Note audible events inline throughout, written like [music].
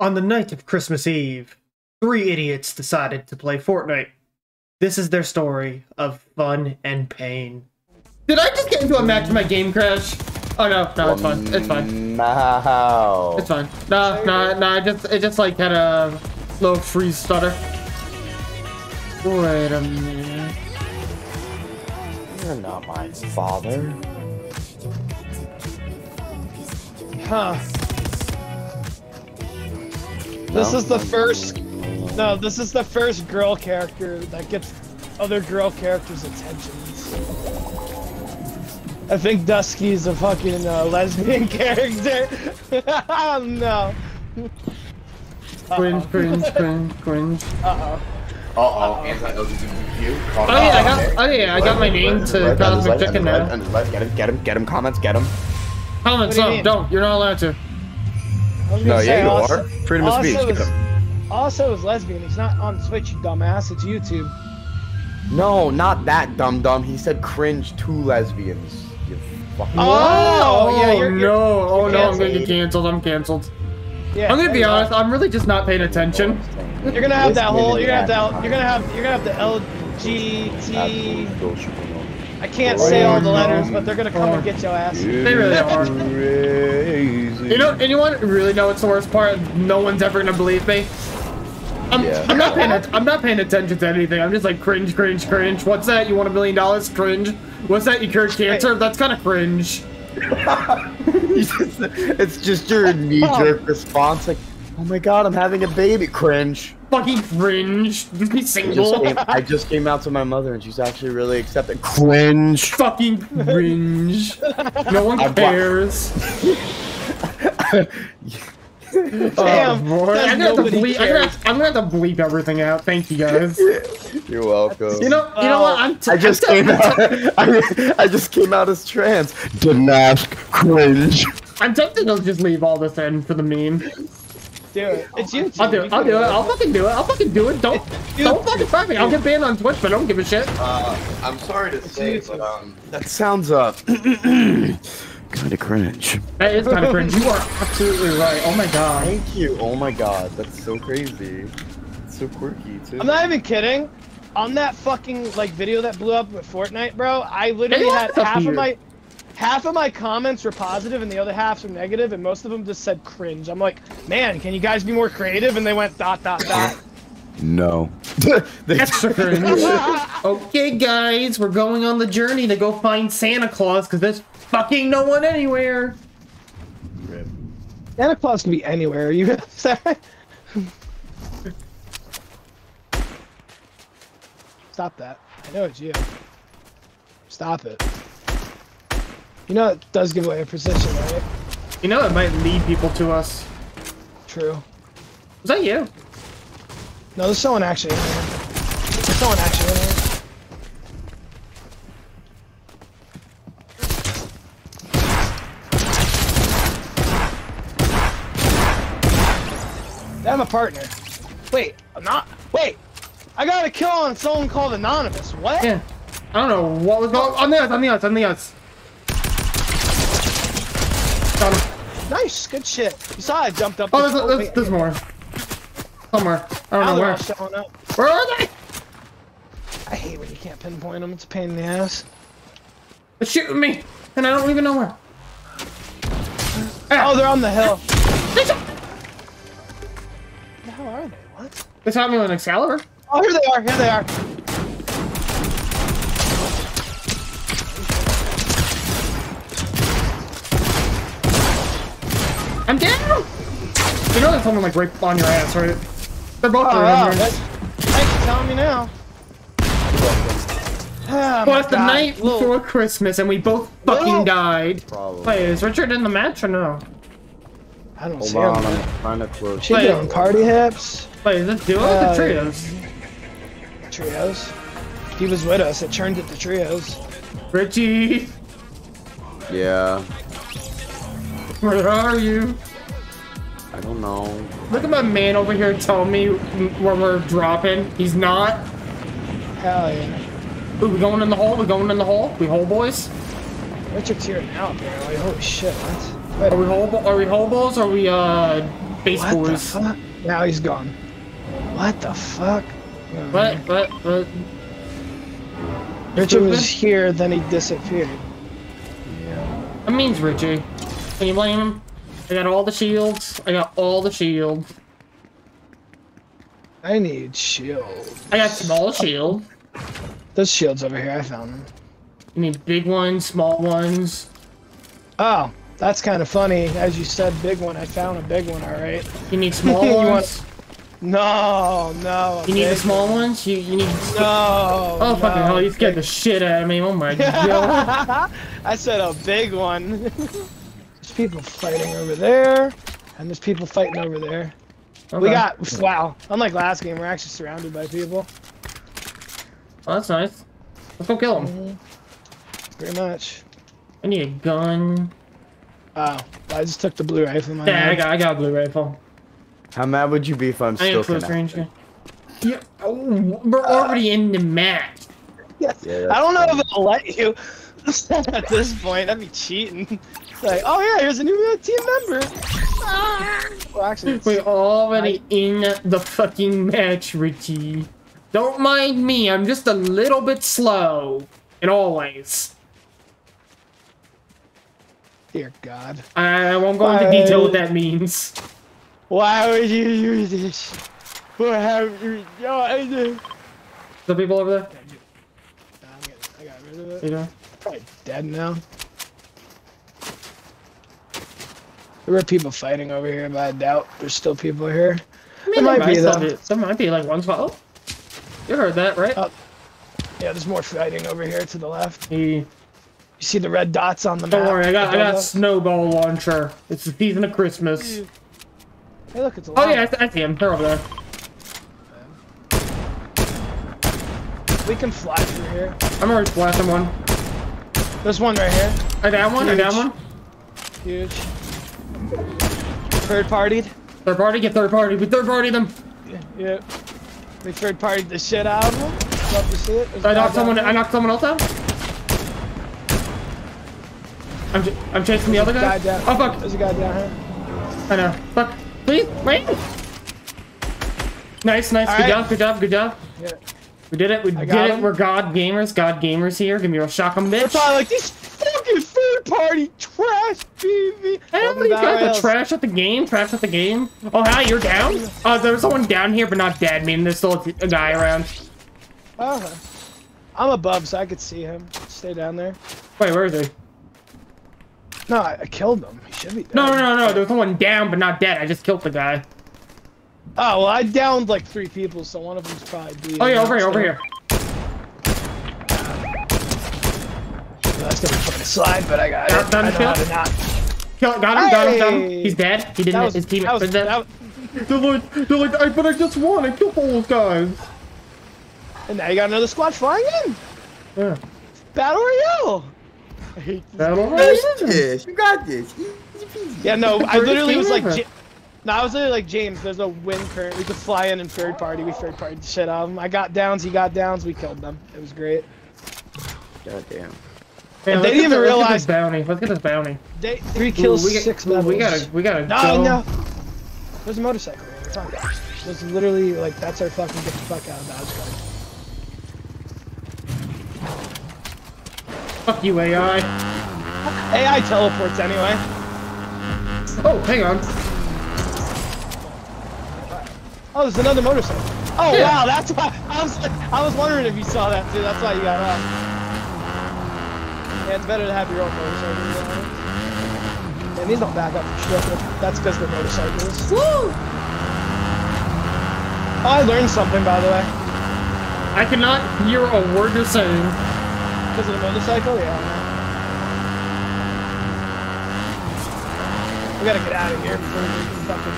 On the night of Christmas Eve, three idiots decided to play Fortnite. This is their story of fun and pain. Did I just get into a match with my game crash? Oh no, no, it's fine. It's fine. No. It's fine. No, no, no, it just it just like had a little freeze stutter. Wait a minute. You're not my father. Huh. This is the first. No, this is the first girl character that gets other girl characters' attentions. I think Dusky's a fucking uh, lesbian [laughs] character. [laughs] no. Cringe, cringe, cringe, cringe. Uh oh. Uh oh, anti-LGBTQ. Oh yeah, I got oh yeah, I got my name to Cosmic Chicken now. Get him, get him, get him. Comments, get him. Comments, What do you no, don't. You're not allowed to. I was gonna No, say, yeah, you also, are. Freedom of speech. also is- Also, is lesbian. He's not on Twitch, you dumbass. It's YouTube. No, not that dumb dumb. He said cringe to lesbians. You fucking. Oh, oh, yeah, you're- no! you're- oh you're no! I'm gonna get canceled. canceled. I'm canceled. Yeah. I'm gonna be honest. go. I'm really just not paying attention. You're gonna have that Listening whole. You're gonna have that. that. You're gonna have. You're gonna have the LGBT. Absolute bullshit. I can't say all the letters, but they're gonna come and get your ass. They really are. Crazy. You know, anyone really know what's the worst part? No one's ever gonna believe me. I'm, Yeah. I'm not paying. I'm not paying attention to anything. I'm just like cringe, cringe, cringe. What's that? You want a million dollars? Cringe. What's that? You cured cancer? That's kind of cringe. [laughs] it's just your knee-jerk [laughs] response, like, "Oh my god, I'm having a baby." Cringe. Fucking cringe. Just be I just, single. came, I just came out to my mother, and she's actually really accepting. Cringe. Fucking cringe. No one [laughs] cares. [laughs] Uh, Damn, oh, boy. I'm gonna, have to bleep, I'm, gonna have, I'm gonna have to bleep everything out. Thank you guys. [laughs] You're welcome. You know, you know what? I'm. T- I just I'm, came out. I, I just came out as trans. Damask cringe. I'm tempted to just leave all this in for the meme. Do it. It's YouTube. I'll do You it. I'll do it. I'll fucking do it. I'll fucking do it. Don't don't fucking fuck me. I'll get banned on Twitch, but I don't give a shit. Uh, I'm sorry to say, but um, that sounds uh, [clears throat] kind of cringe. That is kind of cringe. You are absolutely right. Oh my god. Thank you. Oh my god, that's so crazy. It's so quirky too. I'm not even kidding. On that fucking like video that blew up with Fortnite, bro, I literally Hey, had half here? of my half of my comments were positive and the other half were negative, and most of them just said cringe. I'm like, man, can you guys be more creative? And they went dot dot dot. Uh, no. [laughs] They- Extra cringe. okay, guys, we're going on the journey to go find Santa Claus because there's fucking no one anywhere. Santa Claus can be anywhere. You [laughs] Stop that. I know it's you. Stop it. You know it does give away a position, right? You know, it might lead people to us. True. Was that you? No, there's someone actually in here. There's someone actually in here. I'm a partner. Wait, I'm not. Wait, I got a kill on someone called Anonymous. What? Yeah. I don't know what was going on the ice, on the ice, on the ice. Got him. Nice, good shit. You saw I jumped up. Oh, there's, there's, there's more. Somewhere. I don't now know where. showing up. Where are they? I hate when you can't pinpoint them. It's a pain in the ass. They're shooting me, and I don't even know where. Oh, they're on the hill. They Where the hell are they? What? they shot me with an Excalibur. Oh, here they are. Here they are. I'm down! You know there's someone like right on your ass, right? They're both Oh, right wow. on That's, thanks for telling me now. Well, my it's the God. night Little- before Christmas, and we both fucking Little- died. Probably. Wait, is Richard in the match or no? I don't Hold see on, them. I'm trying to close. She Wait. doing party hips, Wait, is this duo or Uh, the trios? trios. He was with us. It turned into trios. Richie, Yeah, where are you? I don't know. Look at my man over here telling me where we're dropping. He's not. Hell yeah. Ooh, we going in the hole? We going in the hole? We hole boys? Richard's here now, apparently. Holy shit, what? Wait, Are we hole? Are we hobos? Are we uh base What the fuck? Now he's gone. What the fuck? What? What? What? Richard was here, then he disappeared. Yeah. That means Richie. Can you blame him? I got all the shields. I got all the shields. I need shields. I got small shield. Those shields over here, I found them. You need big ones, small ones. Oh, that's kind of funny. As you said, big one. I found a big one, alright. You need small [laughs] You ones. No, no. You need the small one. ones. You you need. No. Oh fucking hell! You scared the shit out of me. Oh my [laughs] god. I said a big one. [laughs] there's people fighting over there, and there's people fighting over there. We got wow. Unlike last game, we're actually surrounded by people. Oh, that's nice. Let's go kill him. Mm-hmm. Pretty much. I need a gun. Oh, I just took the blue rifle. in My Yeah, I got I got a blue rifle. How mad would you be if I'm I still am close connected? range guy. Yeah. Oh, we're already in the match. Yes. Yeah, I don't know if it'll let you [laughs] at this point. That'd be cheating. It's like, oh yeah, here's a new uh, team member. Ah. Well, actually, We're already in the fucking match, Richie. Don't mind me. I'm just a little bit slow. And always. dear God, I won't go into detail what that means. why would you use this? What have you done? The people over there? Nah, I got rid of it. You know? Probably dead now. There were people fighting over here, but I doubt there's still people here. I mean, There might there, be, still though. be, there might be like one spot. Oh, you heard that, right? Oh. Yeah, there's more fighting over here to the left. He- You see the red dots on the map? don't worry, I got I got above snowball launcher. It's the season of Christmas. Hey, look, it's a Oh yeah, I, I see him. They're over there. We can fly through here. I'm already splashing one. There's one right here. I down one. I down one. Huge. Third partied. Third party, get third party. We third party them. Yeah. We third partied the shit out of them. Love to see it. There's I knocked someone. I knocked someone else out. I'm, ch- I'm chasing the other Guy guy. down. Oh fuck! There's a guy down here. I know. Fuck! Please wait. Nice, nice. All good right. job. Good job. Good job. Yeah. We did it. We I did it. him. We're God gamers. God gamers here. Give me a shotgun, bitch. It's all like these fucking third party trash TV. Everybody's got the trash at the game. Trash at the game. Oh, hi, you're down? Uh, there's someone down here, but not dead. I mean, there's still a guy around. Uh -huh. I'm above, so I could see him. Stay down there. Wait, where is he? No, I, I killed him. He should be dead. No, no, no, no. There's someone down, but not dead. I just killed the guy. Oh, well, I downed like three people, so one of them's probably. Oh, yeah, over here, over here. That's gonna fucking slide, but I got it. Got- got I him know how to not. Kill, got him, got him, got him. He's dead. He didn't. That was, his teammate was, was dead. that was, They're like, they're like, I, but I just won. I killed all those guys. and now you got another squad flying in. Yeah. Battle Royale. I hate this. Battle You Royale. got this. You got this. Yeah, no, I literally was like, no, I was literally like, James, there's a wind current. We could fly in and third party. We third party shit out of them. I got downs, he got downs, we killed them. It was great. God damn. Hey, And let's they get didn't even the- let's get realize- this bounty. Let's get this bounty. They, three Ooh, kills, we got- six ooh. We gotta, we gotta No, go. no. There's a motorcycle. there. It's on. There's literally like that's our fucking get the fuck out of Dodge Fuck you, AI. AI teleports anyway. Oh, hang on. Oh, there's another motorcycle. Oh Yeah. wow, that's why I was I was wondering if you saw that too. That's why you got up. Yeah, it's better to have your own motorcycle. to be. And these don't back up for shit. That's because they're motorcycles. Woo! I learned something by the way. I cannot hear a word you're saying. Because of the motorcycle, yeah. We gotta get out of here before we fucking.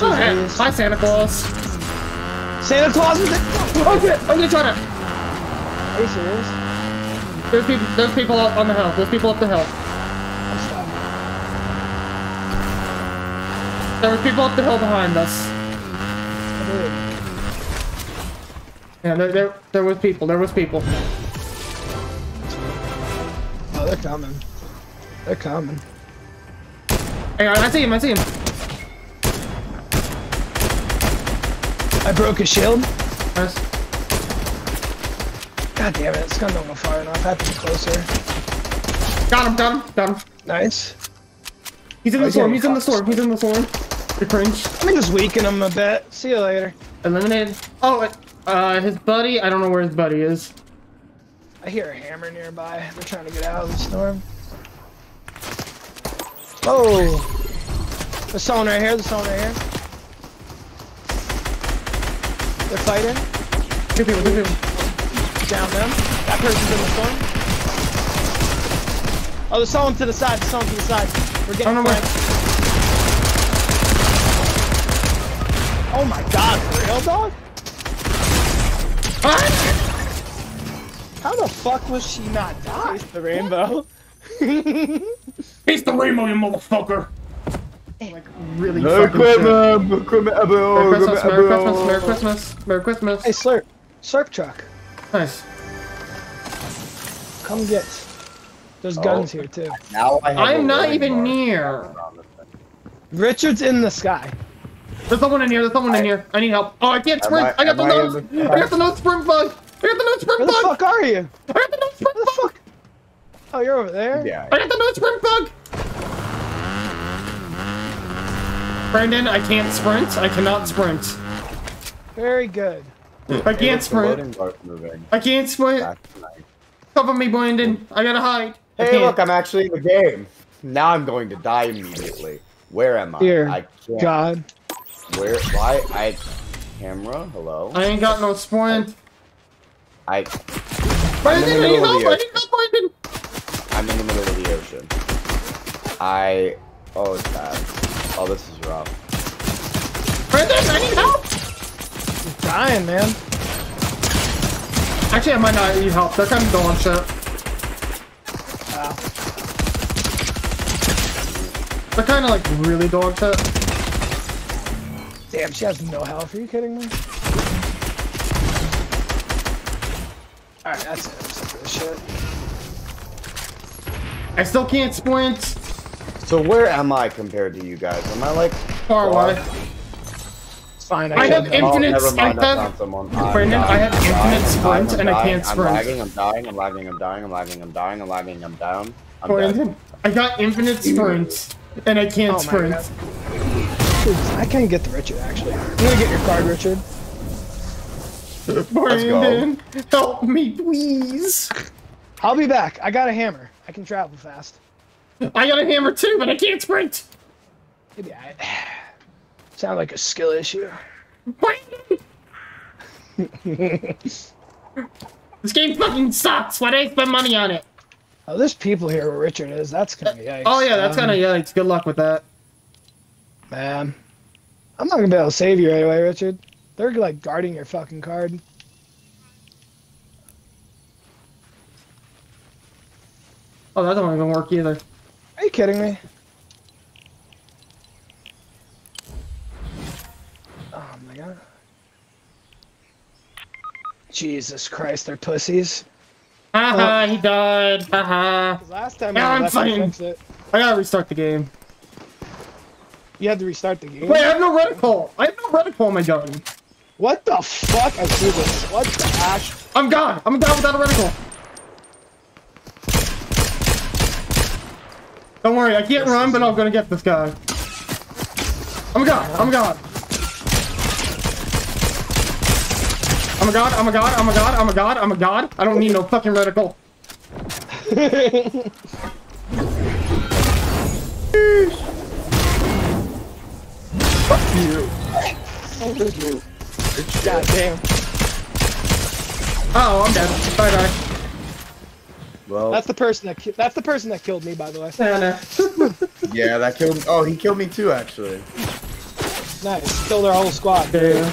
Oh, hey, Jeez. hi, Santa Claus. Santa Claus is it? Oh, shit. I'm gonna try to. Are you serious? There's people, there's people up on the hill. There's people up the hill. There were people up the hill behind us. Yeah, there, there, there was people. There was people. Oh, they're coming. They're coming. Hang on, I see him. I see him. I broke his shield. Nice. God damn it, this gun don't go far enough. I have to be closer. Got him, got him, got him. Nice. He's in Oh, the storm, he's in the storm, he's in the storm. The cringe. Let me just weaken him a bit. See you later. Eliminated. Oh, uh, his buddy, I don't know where his buddy is. I hear a hammer nearby. They're trying to get out of the storm. Oh! There's someone right here. There's someone right here. They're fighting. Two people, two people. Down them. That person's in the storm. Oh, there's someone to the side. There's someone to the side. We're getting don't flanked. Oh my god, for real, dog? What? How the fuck was she not die? The rainbow. [laughs] It's the rainbow, you motherfucker! Like, really Merry fucking shit. Christmas, Christmas, Merry Christmas, Merry Christmas, Merry Christmas, Merry Christmas. hey, Slurp. Slurp truck. Nice. Come get. There's Oh. guns here too. Now I have a I'm not even bar. near. Richard's in the sky. There's someone in here, there's someone in here. I need help. Oh, I can't sprint! I- I, got the am nose! the- I got the nose sprint bug! I got the nose sprint Where the bug! fuck are you? I got the nose sprint the bug! fuck? Oh, you're over there. Yeah. I got the nose sprint bug! Brandon, I can't sprint. I cannot sprint. Very good. I can't sprint. loading bar's moving. I can't sprint. That's nice. Cover me, Brandon. I gotta hide. Hey, look, I'm actually in the game. Now I'm going to die immediately. Where am I? Here. I can't. God. Where? Why? I. Camera? Hello? I ain't got no sprint. I. Brandon, I need help! I need help, Brandon! I'm in the middle of the ocean. I. Oh, it's bad. Oh, this is rough. Brandon, I need help. You're dying, man. Actually, I might not need help. They're kind of dog shit. Wow. They're kind of like really dog shit. Damn, she has no health. Are you kidding me? Alright, that's it. I'm this shit. I still can't sprint. So where am I compared to you guys? Am I like Far far? away. It's fine. I can't have infinite- Oh, never mind. I I have- found someone. I'm Brandon, I have infinite sprint and I can't sprint. I'm lagging. I'm dying. I'm lagging. I'm dying. I'm lagging. I'm dying. I'm lagging. I'm down. I'm dead. Brandon, I got infinite sprint and I can't Oh sprint. I can't get the Richard, actually. I'm gonna get your card, Richard. Brandon, help me, please. I'll be back. I got a hammer. I can travel fast. I got a hammer too, but I can't sprint. Maybe I... Sound like a skill issue. [laughs] This game fucking sucks. Why did I spend money on it? Oh, there's people here where Richard is. That's kind of yikes. Oh yeah, that's Um, of yikes. Good luck with that. Man. I'm not gonna be able to save you right away, Richard. They're like guarding your fucking card. Oh, that don't even work either. Are you kidding me? Oh my god. Jesus Christ, they're pussies. Haha, oh. he died. Haha. 'Cause Last time Yeah, I I'm left, I fine. I gotta restart the game. You had to restart the game. Wait, I have no reticle. I have no reticle on my gun. What the fuck? I see this. What the ash? I'm gone. I'm gone without a reticle. Don't worry, I can't run, but I'm gonna get this guy. I'm a god. I'm a I'm a god. I'm a god. I'm a god. I'm a god. I'm a god. I don't need no fucking reticle. Fuck you. God damn. Oh, I'm dead. Bye bye. Well, That's the person that ki- that's the person that killed me, by the way. [laughs] Nah, nah. [laughs] yeah, that killed. Me Oh, he killed me too, actually. Nice. Killed our whole squad. Yeah.